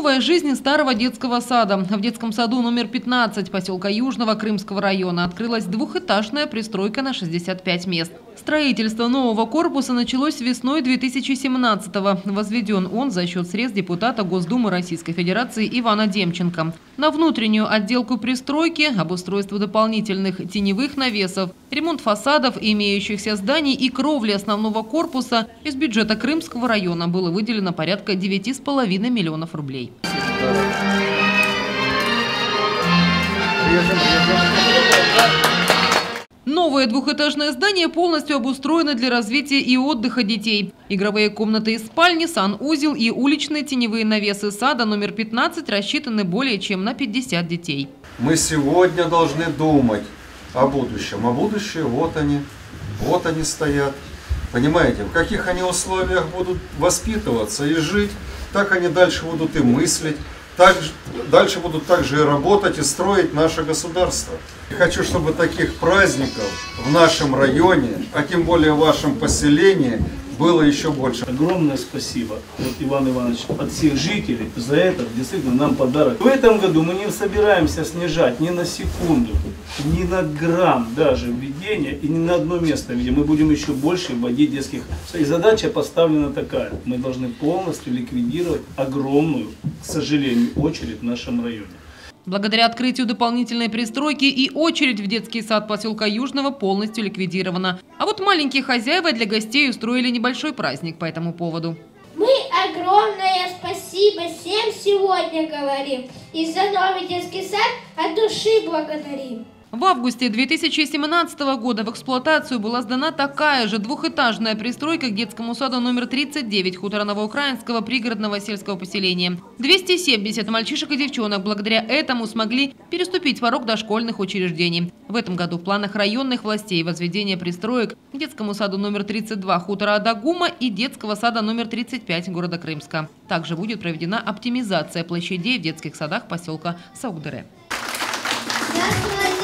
Новая жизнь старого детского сада. В детском саду номер 15 поселка Южного Крымского района открылась двухэтажная пристройка на 65 мест. Строительство нового корпуса началось весной 2017-го. Возведен он за счет средств депутата Госдумы Российской Федерации Ивана Демченко. На внутреннюю отделку пристройки, обустройство дополнительных теневых навесов, ремонт фасадов имеющихся зданий и кровли основного корпуса из бюджета Крымского района было выделено порядка 9,5 миллионов рублей. Новое двухэтажное здание полностью обустроено для развития и отдыха детей. Игровые комнаты и спальни, санузел и уличные теневые навесы сада номер 15 рассчитаны более чем на 50 детей. Мы сегодня должны думать о будущем. А будущее, вот они, вот они стоят. Понимаете, в каких они условиях будут воспитываться и жить, так они дальше будут и мыслить так, дальше будут также и работать и строить наше государство. Я хочу, чтобы таких праздников в нашем районе, а тем более в вашем поселении, было еще больше. Огромное спасибо, вот, Иван Иванович, от всех жителей за это действительно нам подарок. В этом году мы не собираемся снижать ни на секунду, ни на грамм даже введения и ни на одно место введения. Мы будем еще больше вводить детских. И задача поставлена такая. Мы должны полностью ликвидировать огромную, к сожалению, очередь в нашем районе. Благодаря открытию дополнительной пристройки и очередь в детский сад поселка Южного полностью ликвидирована. А вот маленькие хозяева для гостей устроили небольшой праздник по этому поводу. Мы огромное спасибо всем сегодня говорим. И за новый детский сад от души благодарим. В августе 2017 года в эксплуатацию была сдана такая же двухэтажная пристройка к детскому саду номер 39 хутора Новоукраинского пригородного сельского поселения. 270 мальчишек и девчонок благодаря этому смогли переступить порог дошкольных учреждений. В этом году в планах районных властей возведение пристроек к детскому саду номер 32 хутора Адагума и детского сада номер 35 города Крымска. Также будет проведена оптимизация площадей в детских садах поселка. Молодец, молодец.